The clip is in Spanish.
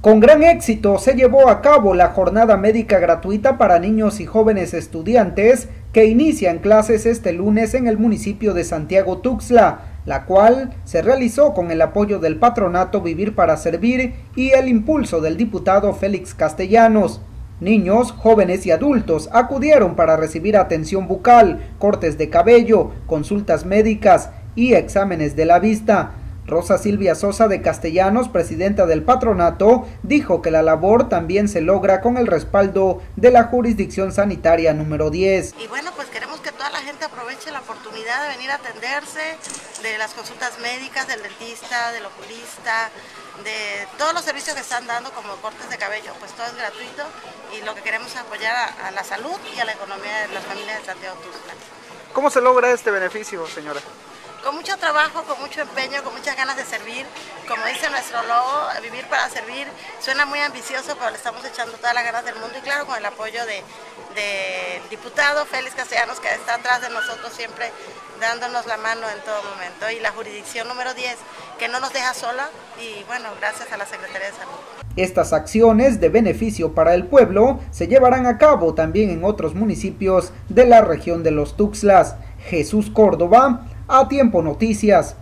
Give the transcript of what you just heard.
Con gran éxito se llevó a cabo la jornada médica gratuita para niños y jóvenes estudiantes que inician clases este lunes en el municipio de Santiago Tuxtla, la cual se realizó con el apoyo del patronato Vivir para Servir y el impulso del diputado Félix Castellanos. Niños, jóvenes y adultos acudieron para recibir atención bucal, cortes de cabello, consultas médicas y exámenes de la vista. Rosa Silvia Sosa de Castellanos, presidenta del patronato, dijo que la labor también se logra con el respaldo de la jurisdicción sanitaria número 10. Y bueno, pues queremos que toda la gente aproveche la oportunidad de venir a atenderse, de las consultas médicas, del dentista, del oculista, de todos los servicios que están dando como cortes de cabello, pues todo es gratuito y lo que queremos es apoyar a, la salud y a la economía de las familias de Santiago Tuxtla. ¿Cómo se logra este beneficio, señora? Con mucho trabajo, con mucho empeño, con muchas ganas de servir. Como dice nuestro logo, vivir para servir, suena muy ambicioso, pero le estamos echando todas las ganas del mundo y claro, con el apoyo del de diputado Félix Castellanos, que está atrás de nosotros siempre dándonos la mano en todo momento, y la jurisdicción número 10, que no nos deja sola, y bueno, gracias a la Secretaría de Salud. Estas acciones de beneficio para el pueblo se llevarán a cabo también en otros municipios de la región de los Tuxtlas. Jesús Córdoba, a Tiempo Noticias.